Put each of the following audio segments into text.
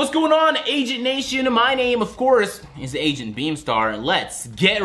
What's going on, Agent Nation? My name, of course, is Agent Beamstar. Let's get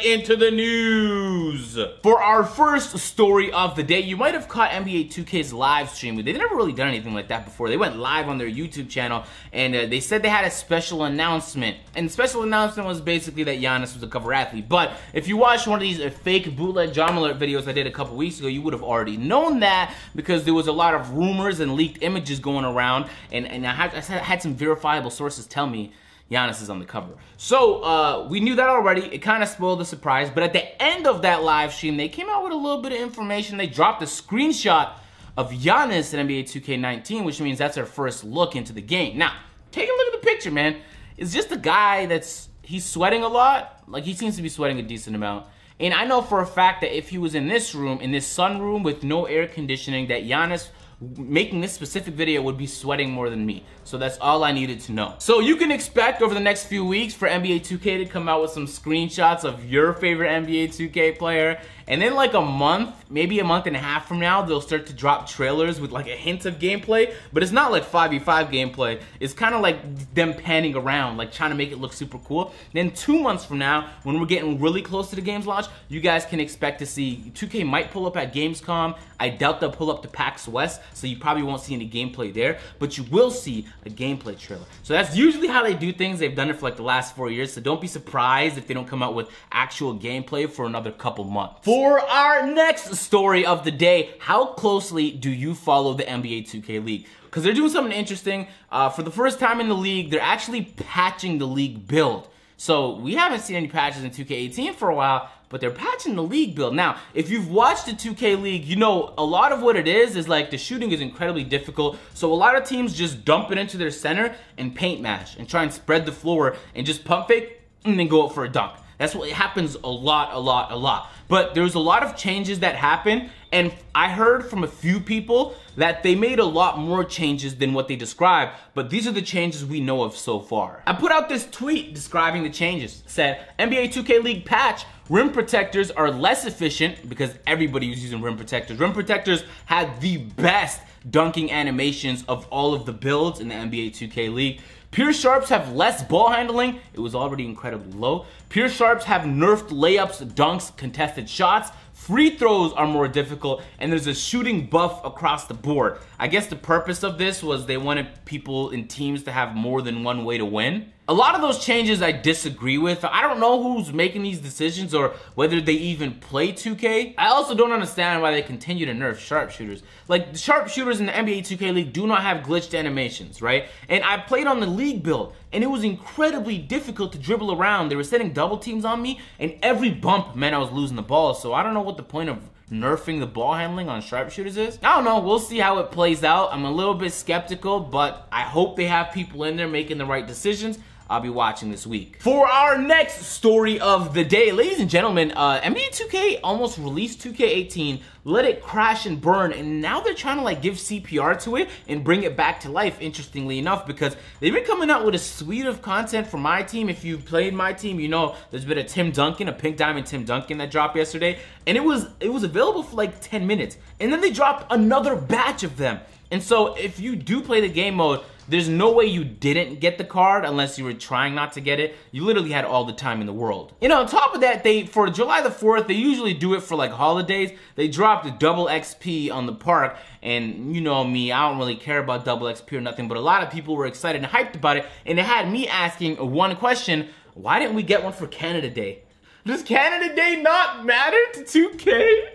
right into the news. For our first story of the day, you might have caught NBA 2K's live stream. They've never really done anything like that before. They went live on their YouTube channel, and uh, they said they had a special announcement. And the special announcement was basically that Giannis was a cover athlete. But if you watched one of these uh, fake bootleg John Alert videos I did a couple weeks ago, you would have already known that because there was a lot of rumors and leaked images going around, and, and I, had, I had some verifiable sources tell me Giannis is on the cover. So uh, we knew that already. It kind of spoiled the surprise. But at the end of that live stream, they came out with a little bit of information. They dropped a screenshot of Giannis in NBA 2K19, which means that's our first look into the game. Now, take a look at the picture, man. It's just a guy that's he's sweating a lot. Like he seems to be sweating a decent amount. And I know for a fact that if he was in this room, in this sunroom with no air conditioning, that Giannis making this specific video would be sweating more than me. So that's all I needed to know. So you can expect over the next few weeks for NBA 2K to come out with some screenshots of your favorite NBA 2K player and then like a month, maybe a month and a half from now, they'll start to drop trailers with like a hint of gameplay. But it's not like 5v5 gameplay. It's kind of like them panning around, like trying to make it look super cool. Then two months from now, when we're getting really close to the game's launch, you guys can expect to see 2K might pull up at Gamescom. I doubt they'll pull up to PAX West, so you probably won't see any gameplay there. But you will see a gameplay trailer. So that's usually how they do things. They've done it for like the last four years. So don't be surprised if they don't come out with actual gameplay for another couple months. For for our next story of the day, how closely do you follow the NBA 2K League? Because they're doing something interesting. Uh, for the first time in the league, they're actually patching the league build. So we haven't seen any patches in 2K18 for a while, but they're patching the league build. Now, if you've watched the 2K League, you know a lot of what it is is like the shooting is incredibly difficult. So a lot of teams just dump it into their center and paint mash and try and spread the floor and just pump fake and then go up for a dunk. That's what happens a lot, a lot, a lot. But there's a lot of changes that happen, and I heard from a few people that they made a lot more changes than what they described, but these are the changes we know of so far. I put out this tweet describing the changes. It said, NBA 2K League patch, rim protectors are less efficient because everybody was using rim protectors. Rim protectors had the best dunking animations of all of the builds in the NBA 2K League. Pure Sharps have less ball handling. It was already incredibly low. Pure Sharps have nerfed layups, dunks, contested shots. Free throws are more difficult, and there's a shooting buff across the board. I guess the purpose of this was they wanted people in teams to have more than one way to win. A lot of those changes I disagree with. I don't know who's making these decisions or whether they even play 2K. I also don't understand why they continue to nerf sharpshooters. Like, sharpshooters in the NBA 2K League do not have glitched animations, right? And I played on the league build, and it was incredibly difficult to dribble around. They were setting double teams on me, and every bump meant I was losing the ball. So I don't know what the point of nerfing the ball handling on sharpshooters is. I don't know. We'll see how it plays out. I'm a little bit skeptical, but I hope they have people in there making the right decisions. I'll be watching this week. For our next story of the day, ladies and gentlemen, uh, NBA 2K almost released 2K18, let it crash and burn, and now they're trying to like give CPR to it and bring it back to life, interestingly enough, because they've been coming out with a suite of content for my team. If you've played my team, you know there's been a Tim Duncan, a Pink Diamond Tim Duncan that dropped yesterday, and it was it was available for like 10 minutes, and then they dropped another batch of them. And so if you do play the game mode, there's no way you didn't get the card unless you were trying not to get it. You literally had all the time in the world. You know, on top of that, they for July the 4th, they usually do it for like holidays. They dropped a double XP on the park, and you know me, I don't really care about double XP or nothing, but a lot of people were excited and hyped about it, and it had me asking one question, why didn't we get one for Canada Day? Does Canada Day not matter to 2K?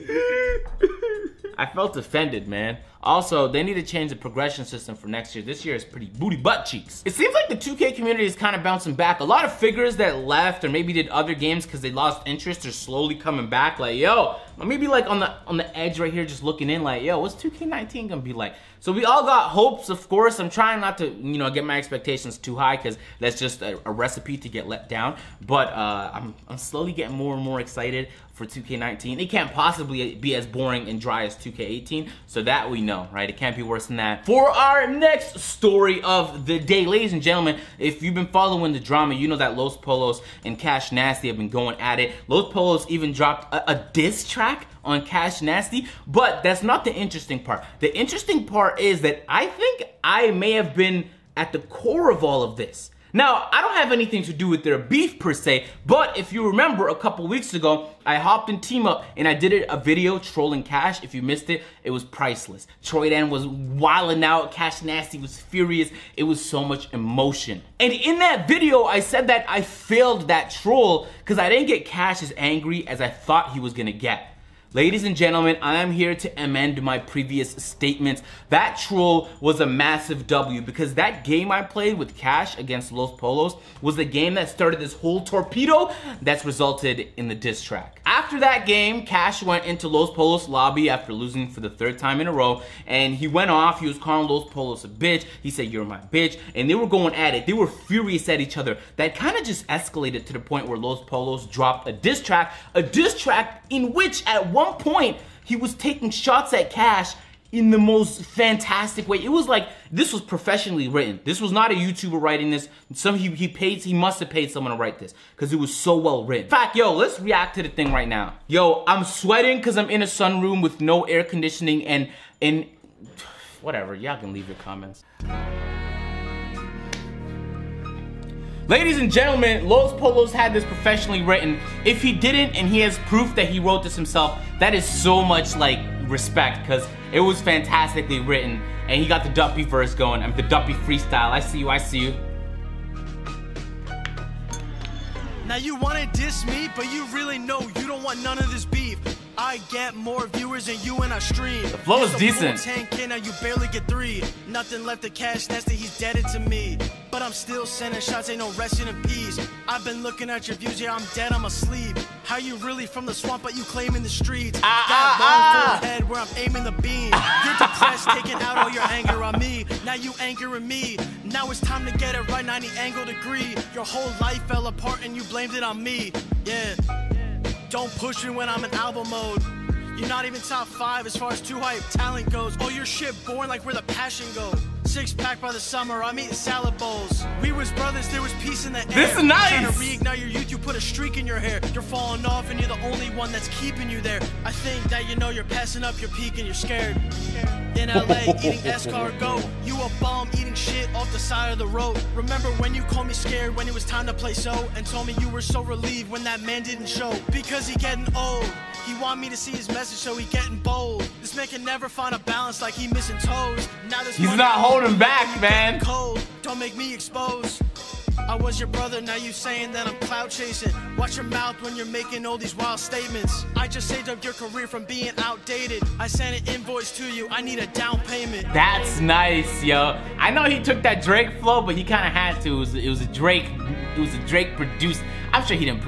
I felt offended, man. Also, they need to change the progression system for next year. This year is pretty booty butt cheeks. It seems like the 2K community is kind of bouncing back. A lot of figures that left or maybe did other games because they lost interest are slowly coming back. Like, yo, maybe like on the on the edge right here, just looking in like, yo, what's 2K19 gonna be like? So we all got hopes, of course. I'm trying not to, you know, get my expectations too high because that's just a, a, recipe to get let down. But uh, I'm, I'm slowly getting more and more excited for 2K19. It can't possibly be as boring and dry as 2K18, so that we know, right? It can't be worse than that. For our next story of the day, ladies and gentlemen, if you've been following the drama, you know that Los Pollos and Cash Nasty have been going at it. Los Pollos even dropped a, a diss track track on Cash Nasty, but that's not the interesting part. The interesting part is that I think I may have been at the core of all of this. Now, I don't have anything to do with their beef per se, but if you remember a couple weeks ago, I hopped in Team Up and I did a video trolling Cash. If you missed it, it was priceless. Troy Dan was wilding out, Cash Nasty was furious. It was so much emotion. And in that video, I said that I failed that troll because I didn't get Cash as angry as I thought he was gonna get. Ladies and gentlemen, I am here to amend my previous statements. That troll was a massive W because that game I played with Cash against Los Pollos was the game that started this whole torpedo that's resulted in the diss track. After that game, Cash went into Los Pollos lobby after losing for the third time in a row and he went off. He was calling Los Pollos a bitch. He said, you're my bitch. And they were going at it. They were furious at each other. That kind of just escalated to the point where Los Pollos dropped a diss track, a diss track in which at one point, he was taking shots at Cash in the most fantastic way. It was like this was professionally written. This was not a YouTuber writing this. Some he he paid he must have paid someone to write this because it was so well written. In fact, yo, let's react to the thing right now. Yo, I'm sweating because I'm in a sunroom with no air conditioning and and whatever. Y'all can leave your comments. Ladies and gentlemen, Los Pollos had this professionally written. If he didn't and he has proof that he wrote this himself, that is so much like respect because it was fantastically written and he got the Duppy verse going. I'm the Duppy freestyle. I see you, I see you. Now you wanna diss me, but you really know you don't want none of this beef. I get more viewers than you in I stream. The flow is decent. 10K, now you barely get three. Nothing left to cash, nasty, he's deaded to me. But I'm still sending shots, ain't no resting in peace. I've been looking at your views, yeah, I'm dead, I'm asleep. How you really from the swamp, but you claiming the streets? Ah, Got ah, ah. forehead where I'm aiming the beam. You're depressed, taking out all your anger on me. Now you angering me. Now it's time to get it right, 90 angle degree. Your whole life fell apart and you blamed it on me. Yeah. Don't push me when I'm in album mode. You're not even top five as far as too hype talent goes. Oh, your shit born like where the passion go. Six pack by the summer, I'm eating salad bowls. We was brothers, there was peace in the air. This is nice. Trying to reignite your youth, you put a streak in your hair. You're falling off and you're the only one that's keeping you there. I think that you know you're passing up your peak and you're scared. In LA, eating escargot. You a bum eating shit off the side of the road. Remember when you called me scared when it was time to play so and told me you were so relieved when that man didn't show because he getting old. Want me to see his message so he getting bold. This man can never find a balance like he missing toes. Now this He's not holding back, man. Cold. Don't make me expose. I was your brother, now you saying that I'm cloud chasing. Watch your mouth when you're making all these wild statements. I just saved up your career from being outdated. I sent an invoice to you, I need a down payment. That's nice, yo. I know he took that Drake flow, but he kind of had to. It was, it was a Drake. It was a Drake produced. I'm sure he didn't.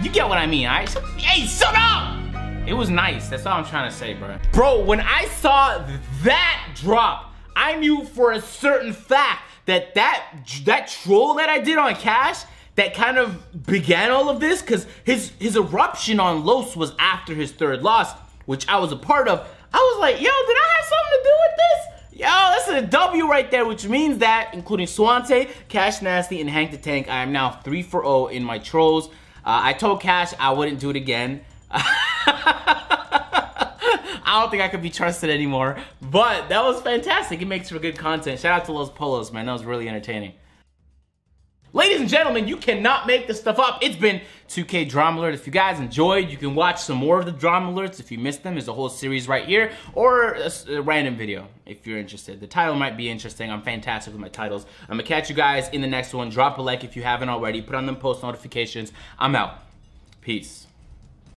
You get what I mean, alright? So, hey, shut up! It was nice. That's all I'm trying to say, bro. Bro, when I saw that drop, I knew for a certain fact that that that troll that I did on Cash that kind of began all of this because his his eruption on Los was after his third loss, which I was a part of. I was like, yo, did I have something to do with this? Yo, that's a W right there, which means that, including Swante, Cash Nasty, and Hank the Tank, I am now 3 for 0 in my trolls. Uh, I told Cash I wouldn't do it again. I don't think I could be trusted anymore. But that was fantastic. It makes for good content. Shout out to Los Pollos, man. That was really entertaining. Ladies and gentlemen, you cannot make this stuff up. It's been 2K Drama Alert. If you guys enjoyed, you can watch some more of the Drama Alerts. If you missed them, there's a whole series right here, or a, a, random video if you're interested. The title might be interesting. I'm fantastic with my titles. I'm gonna catch you guys in the next one. Drop a like if you haven't already. Put on them post notifications. I'm out. Peace.